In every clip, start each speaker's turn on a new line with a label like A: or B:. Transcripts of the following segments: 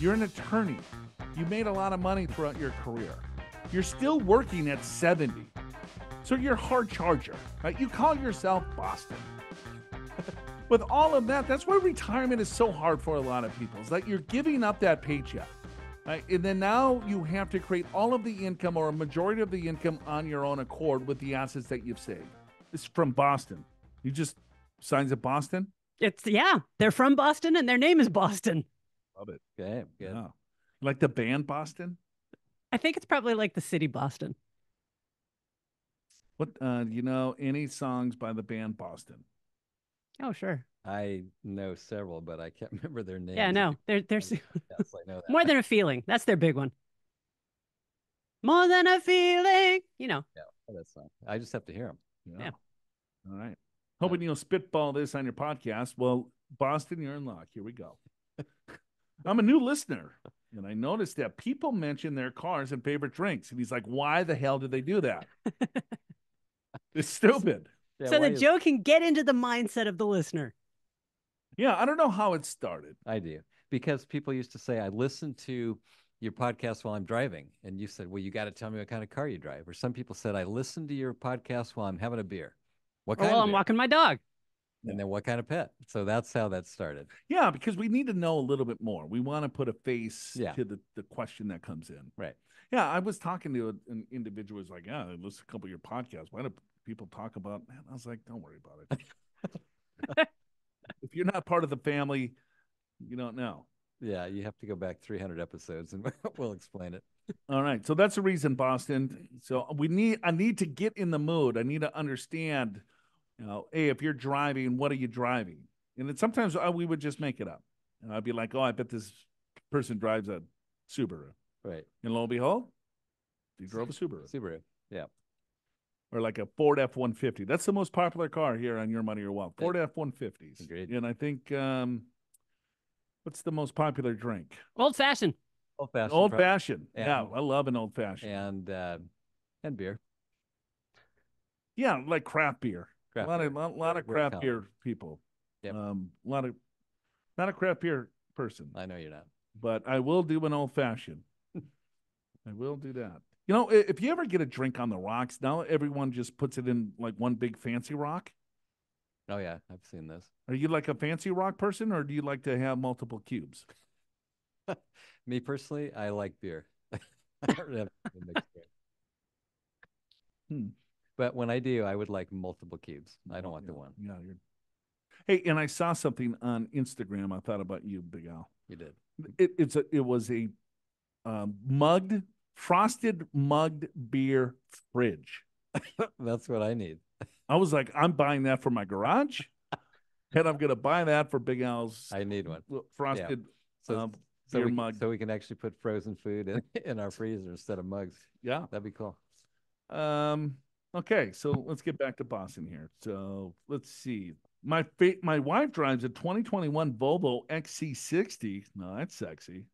A: You're an attorney. You made a lot of money throughout your career. You're still working at 70. So you're a hard charger. Right? You call yourself Boston. With all of that, that's why retirement is so hard for a lot of people. Is that you're giving up that paycheck. Right? And then now you have to create all of the income or a majority of the income on your own accord with the assets that you've saved. It's from Boston. You just signs at Boston?
B: It's yeah, they're from Boston and their name is Boston.
A: Love it.
C: Okay, good.
A: Yeah. Like the band Boston?
B: I think it's probably like the city Boston.
A: What uh you know any songs by the band Boston?
B: Oh, sure.
C: I know several, but I can't remember their names.
B: Yeah, no. They're they're
C: Yes, I know that.
B: more than a feeling. That's their big one. More than a feeling. You know.
C: Yeah, I know that song. I just have to hear them.
B: Yeah.
A: All right. Hoping you'll spitball this on your podcast. Well, Boston, you're in luck. Here we go. I'm a new listener, and I noticed that people mention their cars and favorite drinks. And he's like, why the hell did they do that? it's stupid.
C: Yeah,
B: so
C: why
B: the
C: is-
B: Joe can get into the mindset of the listener.
A: Yeah, I don't know how it started.
C: I do because people used to say, "I listen to your podcast while I'm driving," and you said, "Well, you got to tell me what kind of car you drive." Or some people said, "I listen to your podcast while I'm having a beer." What
B: Or
C: kind
B: while
C: of
B: I'm walking my dog.
C: And then what kind of pet? So that's how that started.
A: Yeah, because we need to know a little bit more. We want to put a face
C: Yeah.
A: to the, the question that comes in.
C: Right.
A: Yeah, I was talking to an individual who's like, yeah, I listen to a couple of your podcasts. Why do people talk about man? I was like, don't worry about it. if you're not part of the family, you don't know.
C: Yeah, you have to go back 300 episodes, and we'll explain it.
A: All right. So that's the reason, Boston. So we need I need to get in the mood. I need to understand, you know, hey, if you're driving, what are you driving? And then sometimes uh, we would just make it up. And I'd be like, oh, I bet this person drives a Subaru.
C: Right.
A: And lo and behold, he drove a Subaru.
C: Subaru. Yeah.
A: Or like a Ford F one fifty. That's the most popular car here on Your Money or Wealth. Ford F one fifties.
C: Agreed.
A: And I think um what's the most popular drink?
B: Old fashioned.
C: Old fashioned.
A: Old
C: pro-
A: fashioned. Yeah, I love an old fashioned.
C: and uh, and beer.
A: Yeah, like craft beer.
C: Craft
A: a lot
C: beer.
A: of lot, lot of
C: We're
A: craft beer people.
C: Yep.
A: Um, a lot of not a craft beer person,
C: I know you're not.
A: but I will do an old fashioned. I will do that. You know, if you ever get a drink on the rocks, now everyone just puts it in like one big fancy rock.
C: Oh yeah, I've seen this.
A: Are you like a fancy rock person, or do you like to have multiple cubes?
C: Me personally, I like beer. I don't have.
A: Hmm.
C: But when I do, I would like multiple cubes. I don't want the one.
A: Yeah, you're. Hey, and I saw something on Instagram. I thought about you, Big Al.
C: You did.
A: It, it's a. It was a um, mugged, frosted mugged beer fridge.
C: That's what I need.
A: I was like, I'm buying that for my garage, and I'm gonna buy that for Big Al's
C: I need one.
A: frosted.
C: So
A: um,
C: so
A: beer
C: we,
A: mug.
C: so we can actually put frozen food in, in our freezer instead of mugs.
A: yeah.
C: That'd be cool.
A: Um. Okay, so let's get back to Boston here. So let's see. My fa- my wife drives a 2021 Volvo XC60. No, that's sexy.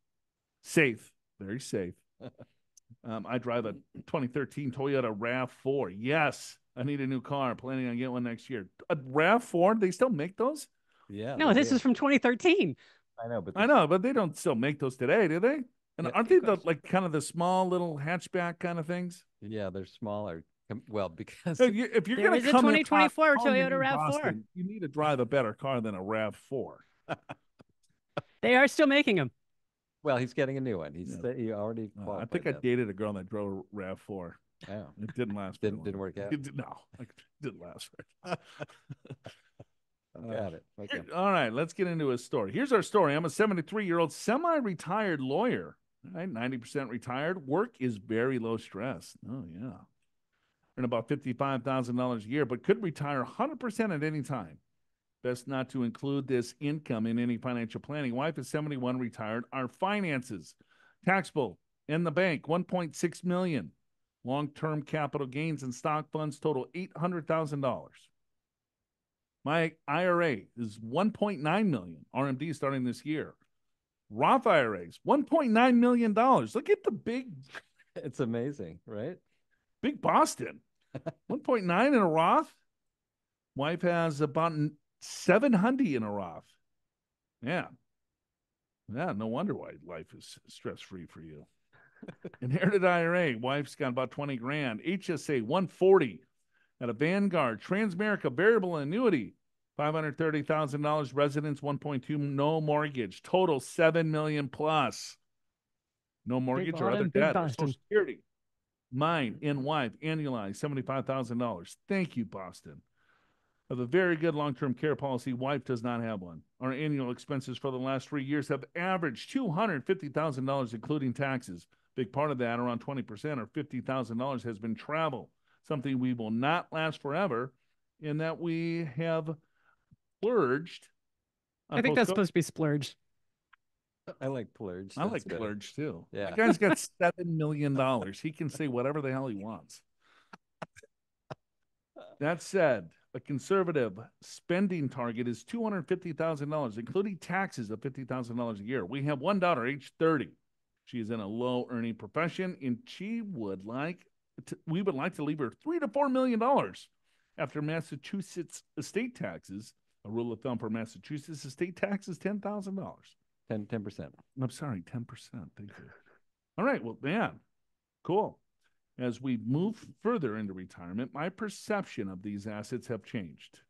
A: Safe, very safe. um, I drive a 2013 Toyota Rav4. Yes, I need a new car. Planning on getting one next year. A Rav4? They still make those?
C: Yeah.
B: No, this
C: do.
B: is from 2013.
C: I know, but
A: I know, but they don't still make those today, do they? And
C: Yeah,
A: aren't they the like kind of the small little hatchback kind of things?
C: Yeah, they're smaller. Com- Well, because
A: If, you're, if you're
B: There
A: gonna
B: is a
A: come in
B: 2024
A: hot,
B: Toyota RAV4.
A: Boston, you need to drive a better car than a Rav Four.
B: They are still making them.
C: well, he's getting a new one. He's
A: Yeah.
C: he already.
A: Uh, I think I
C: that.
A: dated a girl that drove a Rav Four.
C: Yeah,
A: It didn't last.
C: didn't didn't work out.
A: It did, no, it didn't last. Very long.
C: Got it. Okay.
A: All right, let's get into a story. Here's our story. I'm a 73 year old semi retired lawyer. All right, 90% retired. Work is very low stress. Oh, yeah. Earn about $55,000 a year, but could retire 100% at any time. Best not to include this income in any financial planning. Wife is 71, retired. Our finances, taxable in the bank, 1.6 million. Long-term capital gains and stock funds total $800,000. My IRA is 1.9 million RMD starting this year. Roth IRAs, 1.9 million dollars. Look at the big,
C: It's amazing, right?
A: Big Boston. 1.9 in a Roth. Wife has about 700 in a Roth. Yeah. Yeah, no wonder why life is stress free for you. Inherited IRA, wife's got about 20 grand. HSA 140 at a Vanguard, Transamerica variable annuity, $530,000, residence 1.2, no mortgage, total 7 million plus. No mortgage or other debt. Social Security. Mine and wife, annualized $75,000. Thank you, Boston. Of a very good long term care policy, wife does not have one. Our annual expenses for the last three years have averaged $250,000, including taxes. Big part of that, around 20% or $50,000, has been travel, something we will not last forever, in that we have splurged.
B: I think that's supposed to be splurged.
C: I like plurge.
A: I like
C: better.
A: splurge too.
C: Yeah.
A: That guy's got seven million dollars. He can say whatever the hell he wants. That said, a conservative spending target is two hundred fifty thousand dollars, including taxes of fifty thousand dollars a year. We have one daughter, age thirty. She is in a low earning profession, and she would like to, we would like to leave her three to four million dollars after Massachusetts estate taxes. A rule of thumb for Massachusetts estate tax is ten thousand dollars.
C: 10 percent.
A: I'm sorry, 10%. Thank you. All right. Well, man, cool. As we move further into retirement, my perception of these assets have changed.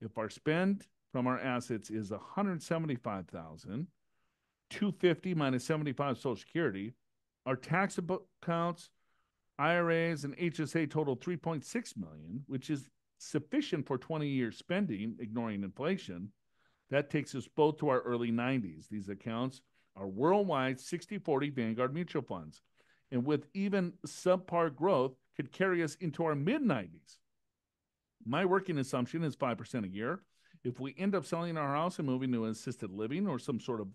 A: If our spend from our assets is 175,000, 250 minus 75 Social Security, our tax abo- accounts, IRAs, and HSA total 3.6 million, which is sufficient for 20 years spending, ignoring inflation. That takes us both to our early 90s. These accounts are worldwide 60 40 Vanguard mutual funds. And with even subpar growth, could carry us into our mid 90s. My working assumption is 5% a year. If we end up selling our house and moving to an assisted living or some sort of,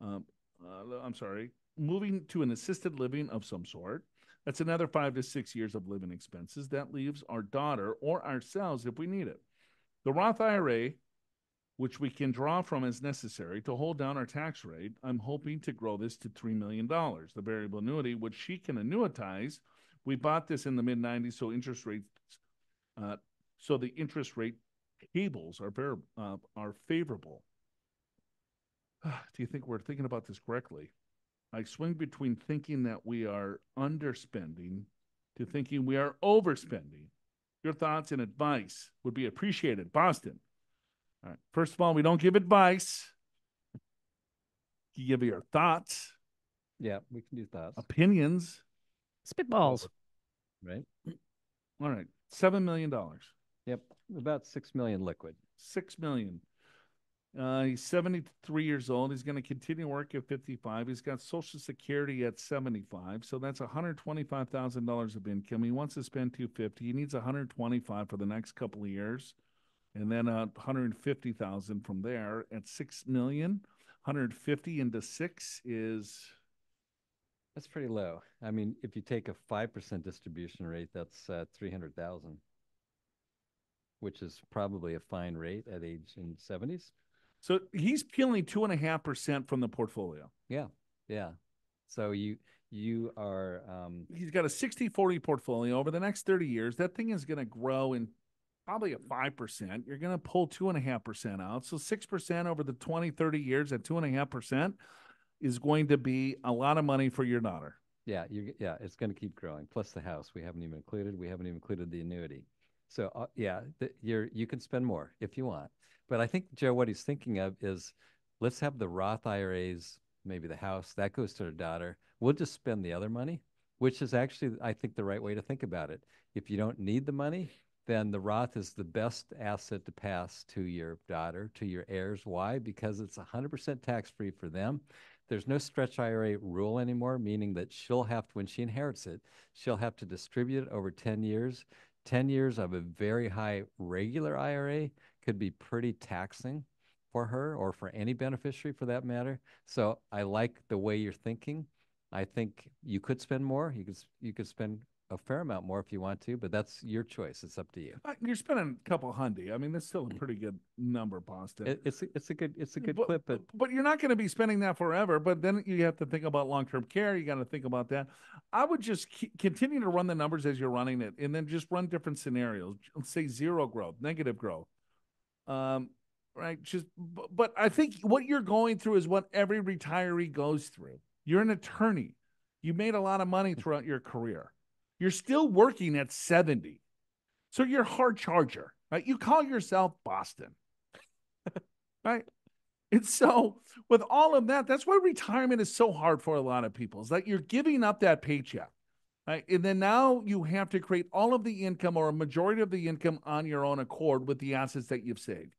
A: um, uh, I'm sorry, moving to an assisted living of some sort, that's another five to six years of living expenses. That leaves our daughter or ourselves if we need it. The Roth IRA which we can draw from as necessary to hold down our tax rate. I'm hoping to grow this to $3 million. The variable annuity, which she can annuitize, we bought this in the mid 90s, so interest rates, uh, so the interest rate tables are, ver- uh, are favorable. Do you think we're thinking about this correctly? I swing between thinking that we are underspending to thinking we are overspending. Your thoughts and advice would be appreciated. Boston. All right. First of all, we don't give advice. You give your thoughts,
C: Yeah, we can do thoughts.
A: opinions.
B: Spitballs.
C: Right.
A: All right. Seven million dollars.
C: Yep. About 6 million liquid.
A: Six million. Uh, he's 73 years old. He's going to continue work at 55. He's got Social Security at 75. So that's $125,000 of income. He wants to spend 250. He needs 125 for the next couple of years. And then uh, 150,000 from there at 6 million. 150 into 6 is
C: That's pretty low. I mean, if you take a 5% distribution rate, that's uh, 300,000, which is probably a fine rate at age in 70s.
A: so he's peeling two and a half percent from the portfolio.
C: Yeah. Yeah. So you you are um
A: He's got a 60 40 portfolio over the next 30 years. That thing is going to grow in probably at 5%. You're going to pull 2.5% out. So 6% over the 20, 30 years at 2.5% is going to be a lot of money for your daughter.
C: yeah, you yeah, it's going to keep growing. Plus the house, we haven't even included. We haven't even included the annuity. So uh, yeah, the, you're you can spend more if you want. But I think Joe, what he's thinking of is let's have the Roth IRAs, maybe the house that goes to their daughter. We'll just spend the other money, which is actually I think the right way to think about it. If you don't need the money, then the Roth is the best asset to pass to your daughter, to your heirs. Why? Because it's 100% tax free for them. There's no stretch IRA rule anymore, meaning that she'll have to, when she inherits it, she'll have to distribute it over 10 years. 10 years of a very high regular IRA could be pretty taxing for her or for any beneficiary for that matter. So I like the way you're thinking. I think you could spend more. You could you could spend a fair amount more if you want to, but that's your choice. It's up to you.
A: You're spending a couple hundred. I mean, that's still a pretty good number, Boston.
C: It, it's a, it's a good it's a good
A: but,
C: clip, but
A: but you're not going to be spending that forever. But then you have to think about long term care. You got to think about that. I would just keep, continue to run the numbers as you're running it, and then just run different scenarios. Let's say zero growth, negative growth. Um, right? Just, but I think what you're going through is what every retiree goes through. You're an attorney. You made a lot of money throughout your career. You're still working at 70. So you're a hard charger, right? You call yourself Boston, right? And so, with all of that, that's why retirement is so hard for a lot of people. Is that you're giving up that paycheck, right? And then now you have to create all of the income or a majority of the income on your own accord with the assets that you've saved.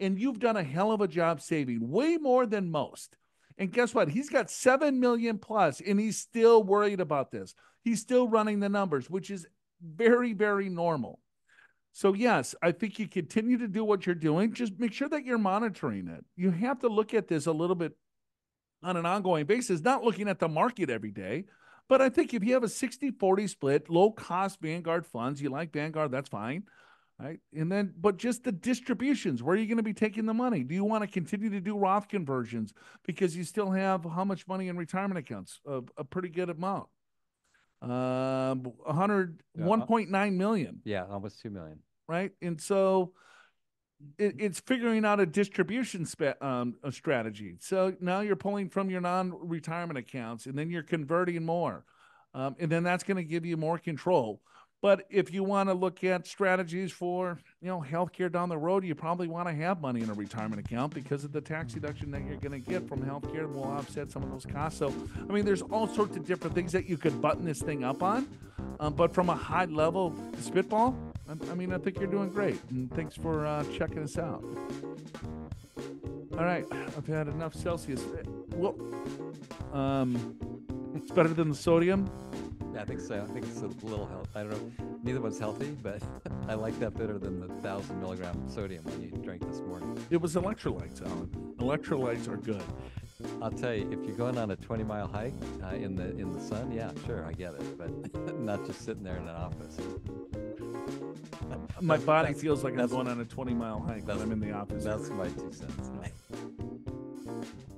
A: And you've done a hell of a job saving, way more than most. And guess what? He's got 7 million plus, and he's still worried about this. He's still running the numbers, which is very, very normal. So, yes, I think you continue to do what you're doing. Just make sure that you're monitoring it. You have to look at this a little bit on an ongoing basis, not looking at the market every day. But I think if you have a 60 40 split, low cost Vanguard funds, you like Vanguard, that's fine. Right. And then, but just the distributions, where are you going to be taking the money? Do you want to continue to do Roth conversions because you still have how much money in retirement accounts? A, a pretty good amount. Um, 100,
C: Yeah, uh,
A: 1.9 million
C: Yeah, almost 2 million.
A: right? And so it, it's figuring out a distribution spe- um, a strategy. So now you're pulling from your non-retirement accounts, and then you're converting more, um, and then that's going to give you more control. But if you want to look at strategies for you know healthcare down the road, you probably want to have money in a retirement account because of the tax deduction that you're going to get from healthcare will offset some of those costs. So I mean, there's all sorts of different things that you could button this thing up on. Um, but from a high level spitball, I, I mean, I think you're doing great. And thanks for uh, checking us out. All right, I've had enough Celsius. Well, um, it's better than the sodium.
C: I think so. I think it's a little health. I don't know. Neither one's healthy, but I like that better than the thousand milligram sodium when you drank this morning.
A: It was electrolytes, Alan. Electrolytes are good.
C: I'll tell you, if you're going on a 20 mile hike uh, in the in the sun, yeah, sure, I get it, but not just sitting there in an office.
A: My
C: That's-
A: body
C: that's-
A: feels like I'm going on a 20 mile hike when I'm in the office.
C: That's my two cents.